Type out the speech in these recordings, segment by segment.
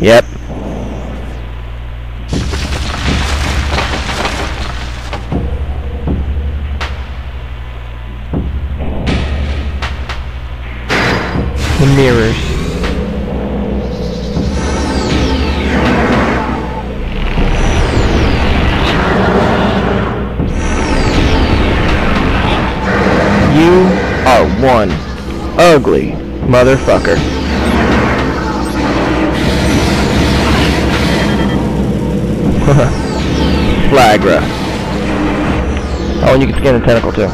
Yep. The mirrors. You are one ugly motherfucker. Flaahgra. Oh, and you can scan the tentacle too.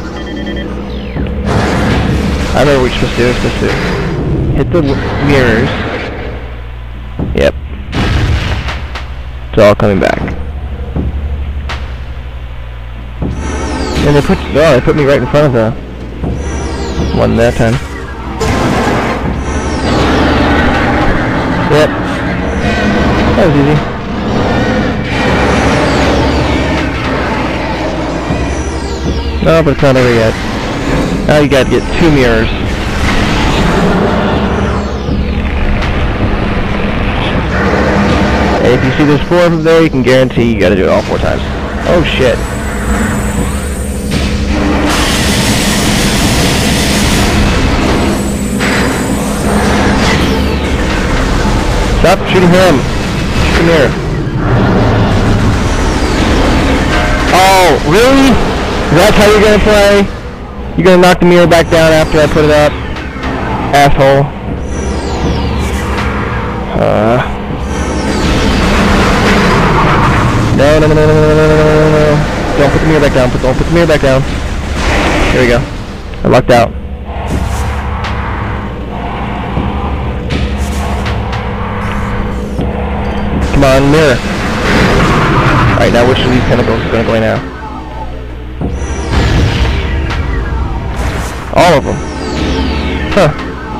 I remember what you're supposed to do. Supposed to hit the mirrors. Yep. It's all coming back. And they put oh, they put me right in front of the one that time. Yep. That was easy. No, but it's not over yet. Now you gotta get two mirrors. And if you see there's four of them there, you can guarantee you gotta do it all four times. Oh shit. Stop shooting him. Him here. Oh, really? That's how you're gonna play? You're gonna knock the mirror back down after I put it up? Asshole. Uh. No, no, no, no, no, no, no, no, no. Don't put the mirror back down. Put, don't put the mirror back down. Here we go. I lucked out. Come on, mirror. Alright, now which of these tentacles is gonna go now? All of them. Huh.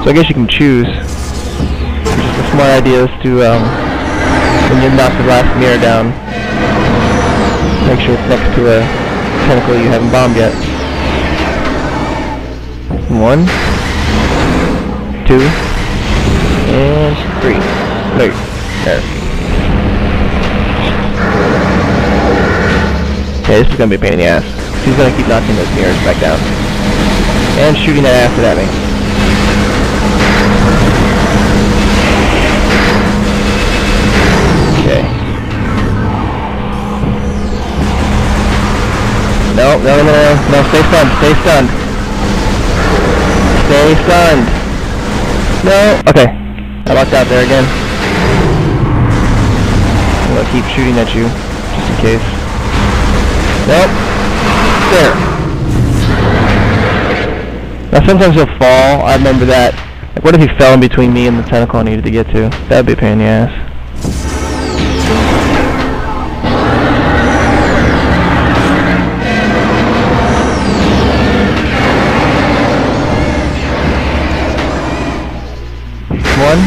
So I guess you can choose. Just a smart idea is to, um, when you knock the last mirror down, make sure it's next to a tentacle you haven't bombed yet. One, two, and three. No, there. Yeah, this is gonna be a pain in the ass. He's gonna keep knocking those mirrors back down. And shooting that acid at me. Okay. No, no, no, no, no, no, stay stunned, stay stunned. Stay stunned. No, okay. I locked out there again. I'm gonna keep shooting at you, just in case. Nope. There. Now sometimes he'll fall. I remember that. Like, what if he fell in between me and the tentacle I needed to get to? That'd be a pain in the ass. One,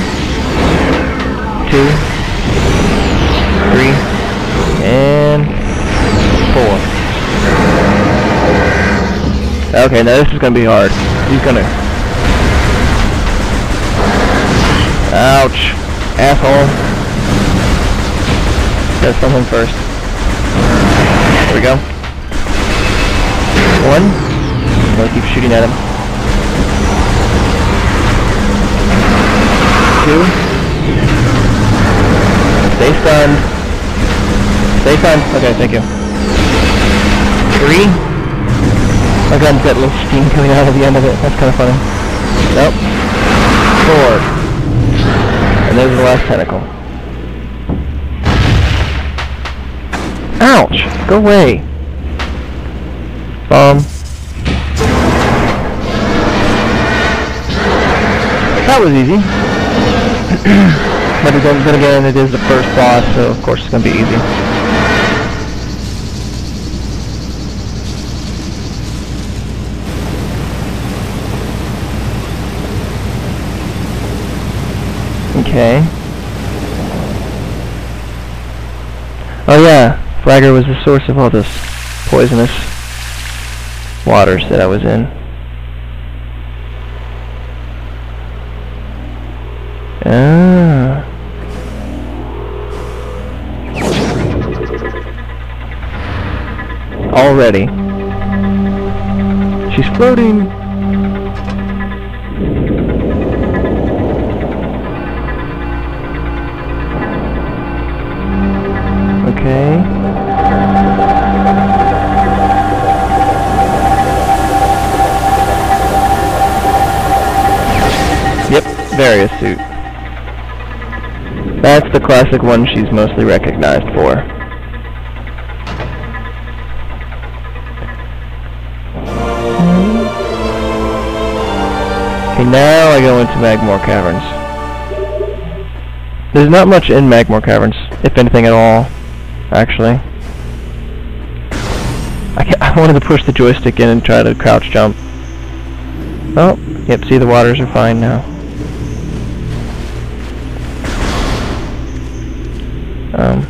two, three, and four. Okay, now this is gonna be hard. He's gonna. Ouch, asshole. Let's stun him first. There we go. One. I'm gonna keep shooting at him. Two. Stay stunned. Stay stunned. Okay, thank you. Three. My gun's got a little steam coming out of the end of it. That's kind of funny. Nope. Four. And there's the last tentacle. Ouch! Go away. Bomb. That was easy. but then, again, it is the first boss, so of course it's going to be easy. Okay. Oh yeah, Flaahgra was the source of all those poisonous waters that I was in. Ah. Already. She's floating. Suit. That's the classic one she's mostly recognized for. Mm-hmm. Okay, now I go into Magmoor Caverns. There's not much in Magmoor Caverns, if anything at all, actually. I, I wanted to push the joystick in and try to crouch jump. Oh, yep, see the waters are fine now. Um,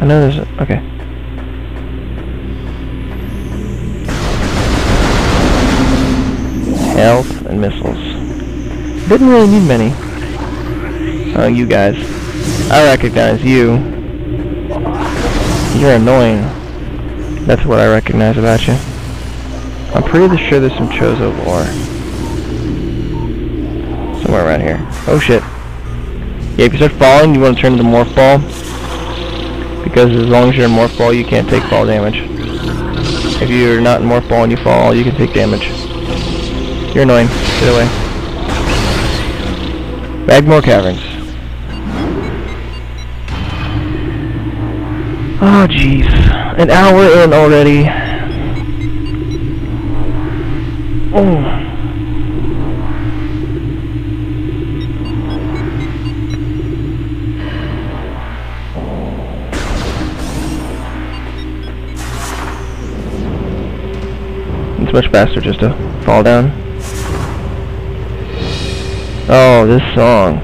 I know there's a, okay. Health and missiles. Didn't really need many. Oh, you guys. I recognize you. You're annoying. That's what I recognize about you. I'm pretty sure there's some Chozo ore. Somewhere around here. Oh shit. Yeah, if you start falling, you want to turn into Morph Ball. Because as long as you're in Morph Ball, you can't take fall damage. If you're not in Morph Ball and you fall, you can take damage. You're annoying. Get away. Magmoor Caverns. Oh, jeez. An hour in already. Oh. It's much faster just to fall down. Oh, this song.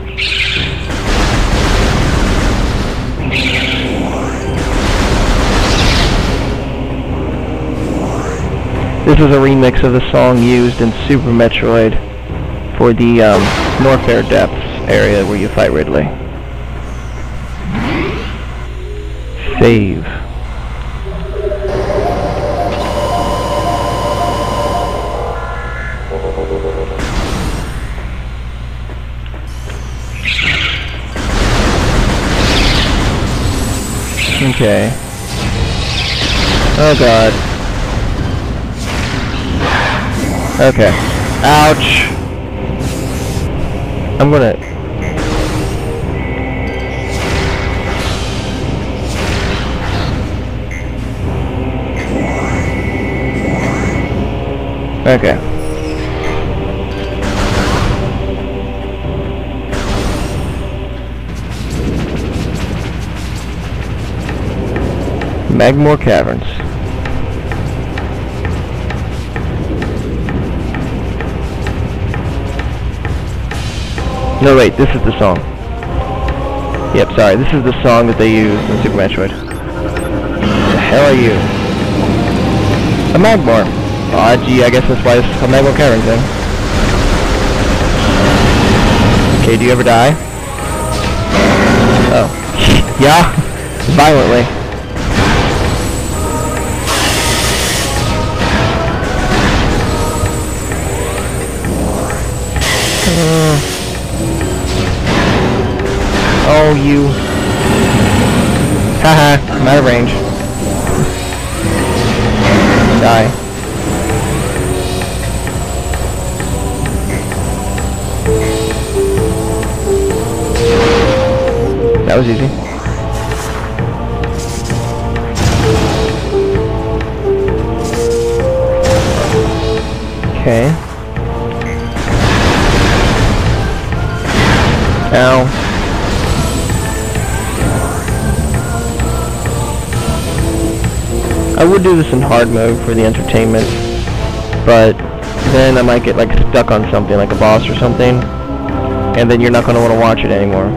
This is a remix of the song used in Super Metroid for the um, Norfair Depths area where you fight Ridley. Save. Okay. Oh god. Okay. Ouch. I'm gonna... Okay. Magmoor Caverns. No, wait, this is the song. Yep, sorry, this is the song that they use in Super Metroid. The hell are you? A Magmoor. Aw, oh, gee, I guess that's why it's called Magmoor Caverns then. Okay, do you ever die? Oh. yeah? Violently. Range. Die. That was easy. Okay. Would do this in hard mode for the entertainment, but then I might get like stuck on something, like a boss or something, and then you're not to want to watch it anymore.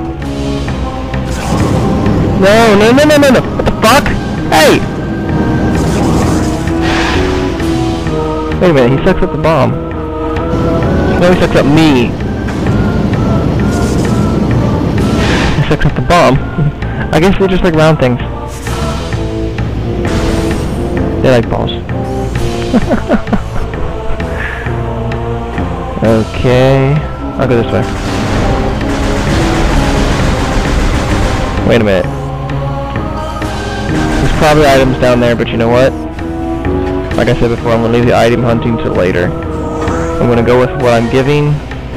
No, no, no, no, no, no! What the fuck? Hey! Wait a minute, he sucks up the bomb. No, he sucks up me. He sucks up the bomb. I guess they're just like round things. They like balls. okay. I'll go this way. Wait a minute. There's probably items down there, but you know what? Like I said before, I'm going to leave the item hunting till later. I'm going to go with what I'm giving.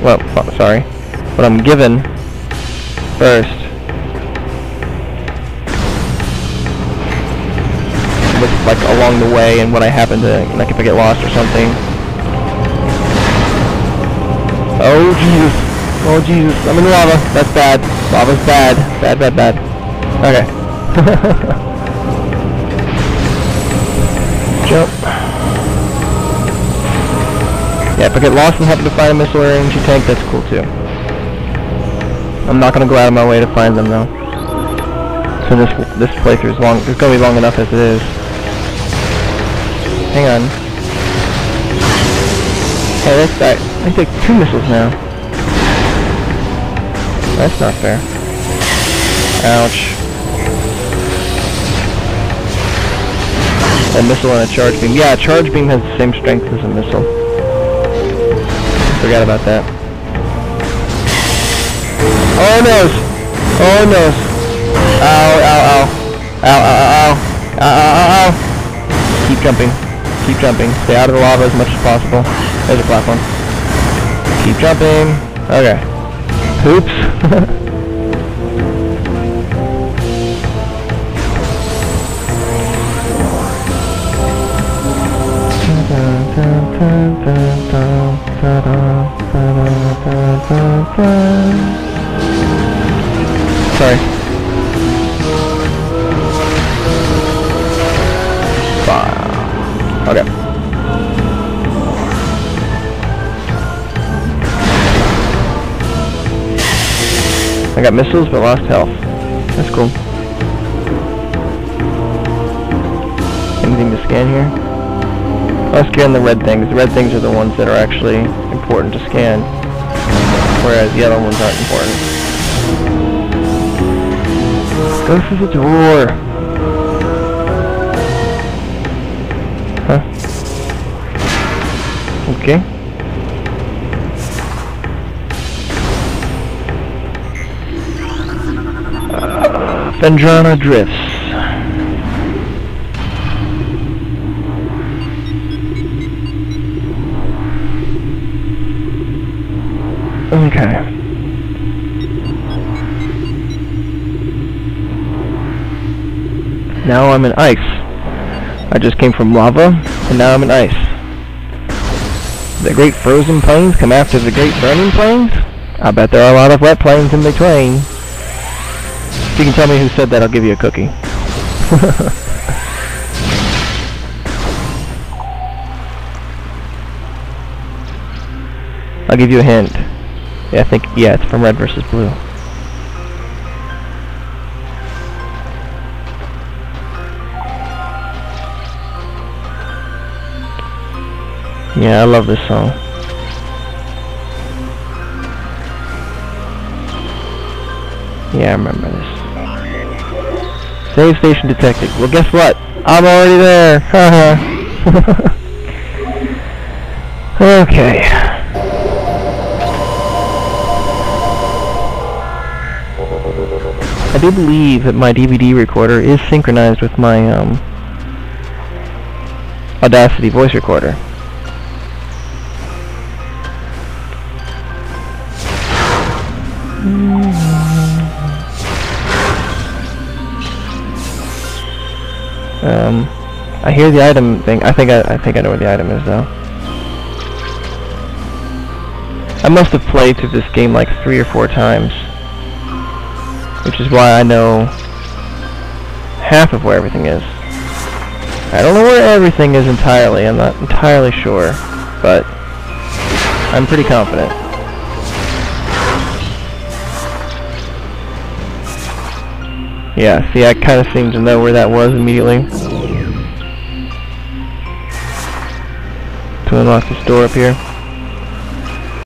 Well, sorry. What I'm given first. Look like along the way and what I happen to, like if I get lost or something. Oh Jesus. Oh Jesus. I'm in lava. That's bad. Lava's bad. Bad, bad, bad. Okay. Jump. Yeah, if I get lost and happen to find a missile or energy tank, that's cool too. I'm not gonna go out of my way to find them though. So this this playthrough is long. It's gonna be long enough as it is. Hang on. Hey, that's that. I take two missiles now. That's not fair. Ouch. A missile and a charge beam. Yeah, a charge beam has the same strength as a missile. Forgot about that. Oh no! Oh no! Ow, ow, ow. Ow, ow, ow, ow. Ow, ow, ow, ow. Keep jumping. Keep jumping. Stay out of the lava as much as possible. There's a platform. Keep jumping. Okay. Oops. Sorry. I got missiles but lost health. That's cool. Anything to scan here? I'll scan the red things. The red things are the ones that are actually important to scan, whereas the other ones aren't important. Go through the door! Huh? Okay. Phendrana Drifts. Okay. Now I'm in ice. I just came from lava, and now I'm in ice. The great frozen plains come after the great burning plains? I bet there are a lot of wet plains in between. If you can tell me who said that, I'll give you a cookie. I'll give you a hint. Yeah, I think, yeah, it's from red versus blue. Yeah, I love this song. Yeah, I remember this. Save station detected. Well, guess what? I'm already there. Okay. I do believe that my DVD recorder is synchronized with my um, Audacity voice recorder. Um, I hear the item thing. I think I, I think I know where the item is though. I must have played through this game like three or four times which is why I know half of where everything is. I don't know where everything is entirely, I'm not entirely sure, but I'm pretty confident. Yeah, see, I kind of seem to know where that was immediately. To unlock this door up here.